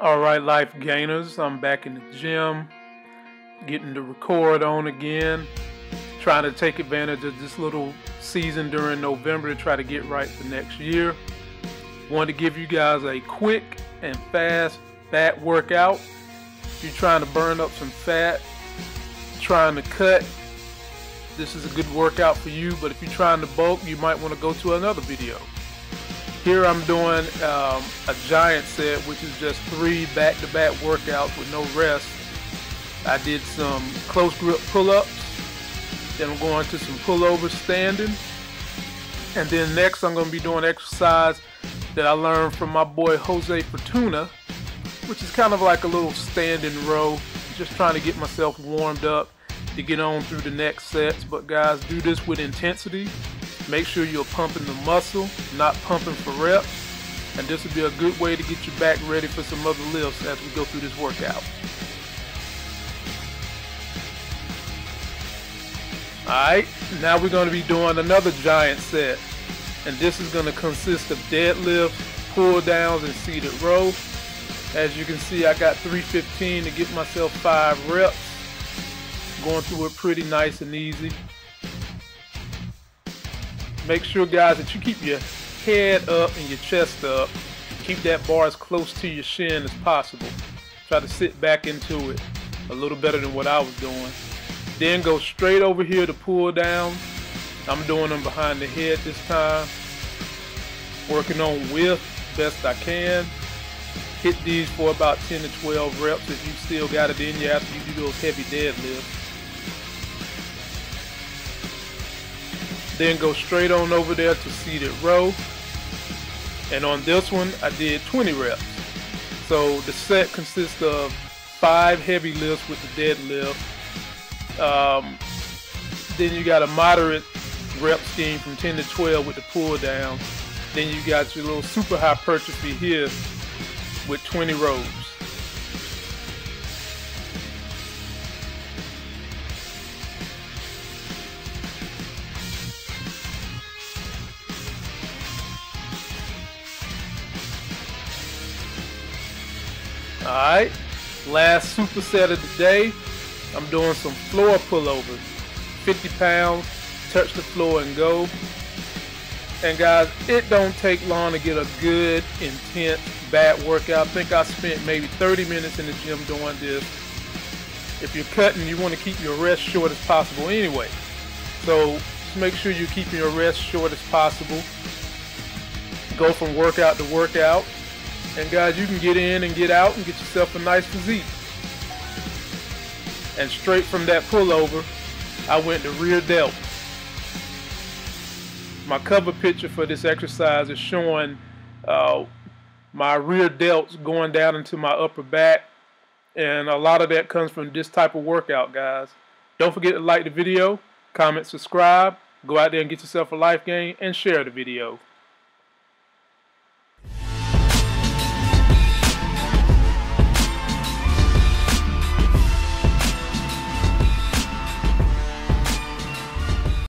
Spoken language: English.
All right, life gainers, I'm back in the gym, getting the record on again, trying to take advantage of this little season during November to try to get right for next year. Want to give you guys a quick and fast fat workout. If you're trying to burn up some fat, trying to cut, this is a good workout for you. But if you're trying to bulk, you might want to go to another video. Here I'm doing um, a giant set, which is just three back-to-back -back workouts with no rest. I did some close grip pull-ups, then I'm going to some pullovers standing, and then next I'm going to be doing exercise that I learned from my boy Jose Fortuna, which is kind of like a little standing row, just trying to get myself warmed up to get on through the next sets. But guys, do this with intensity Make sure you're pumping the muscle, not pumping for reps. And this will be a good way to get your back ready for some other lifts as we go through this workout. Alright, now we're going to be doing another giant set. And this is going to consist of deadlifts, pull downs, and seated row. As you can see, I got 315 to get myself 5 reps. Going through it pretty nice and easy. Make sure, guys, that you keep your head up and your chest up. Keep that bar as close to your shin as possible. Try to sit back into it a little better than what I was doing. Then go straight over here to pull down. I'm doing them behind the head this time. Working on width best I can. Hit these for about 10 to 12 reps if you still got it in you after you do those heavy deadlifts. Then go straight on over there to seated row. And on this one, I did 20 reps. So the set consists of five heavy lifts with the deadlift. Um, then you got a moderate rep scheme from 10 to 12 with the pull down. Then you got your little super hypertrophy here with 20 rows. Alright, last superset of the day. I'm doing some floor pullovers. 50 pounds, touch the floor and go. And guys, it don't take long to get a good, intense bad workout. I think I spent maybe 30 minutes in the gym doing this. If you're cutting, you want to keep your rest short as possible anyway. So just make sure you're keeping your rest short as possible. Go from workout to workout. And guys, you can get in and get out and get yourself a nice physique. And straight from that pullover, I went to rear delts. My cover picture for this exercise is showing uh, my rear delts going down into my upper back. And a lot of that comes from this type of workout, guys. Don't forget to like the video, comment, subscribe, go out there and get yourself a life gain, and share the video.